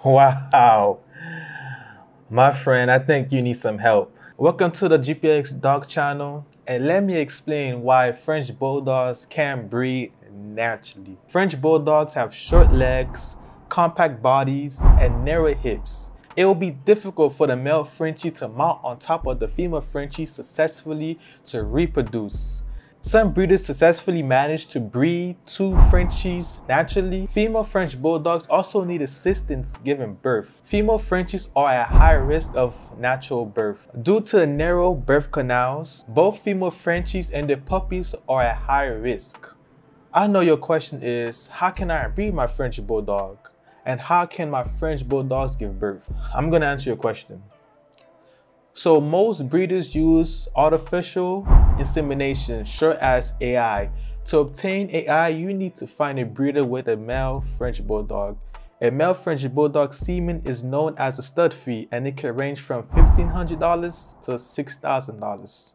Wow. My friend, I think you need some help. Welcome to the GPX Dog channel and let me explain why French Bulldogs can breed naturally. French Bulldogs have short legs, compact bodies, and narrow hips. It will be difficult for the male Frenchie to mount on top of the female Frenchie successfully to reproduce. Some breeders successfully manage to breed two Frenchies naturally. Female French Bulldogs also need assistance giving birth. Female Frenchies are at high risk of natural birth. Due to narrow birth canals, both female Frenchies and their puppies are at high risk. I know your question is, how can I breed my French Bulldog? And how can my French Bulldogs give birth? I'm gonna answer your question. So most breeders use artificial insemination, short as AI. To obtain AI, you need to find a breeder with a male French Bulldog. A male French Bulldog semen is known as a stud fee and it can range from $1,500 to $6,000.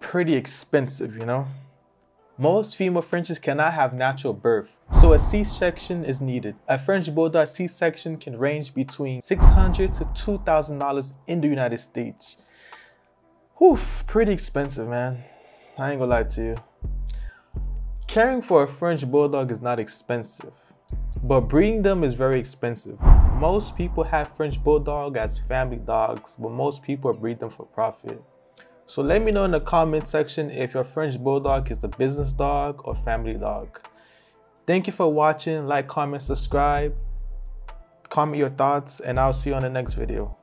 Pretty expensive, you know? Most female Frenchies cannot have natural birth, so a C-section is needed. A French Bulldog C-section can range between 600 to $2,000 in the United States. Whew, pretty expensive, man. I ain't gonna lie to you. Caring for a French Bulldog is not expensive, but breeding them is very expensive. Most people have French Bulldog as family dogs, but most people breed them for profit. So let me know in the comment section if your French Bulldog is a business dog or family dog. Thank you for watching. Like, comment, subscribe. Comment your thoughts and I'll see you on the next video.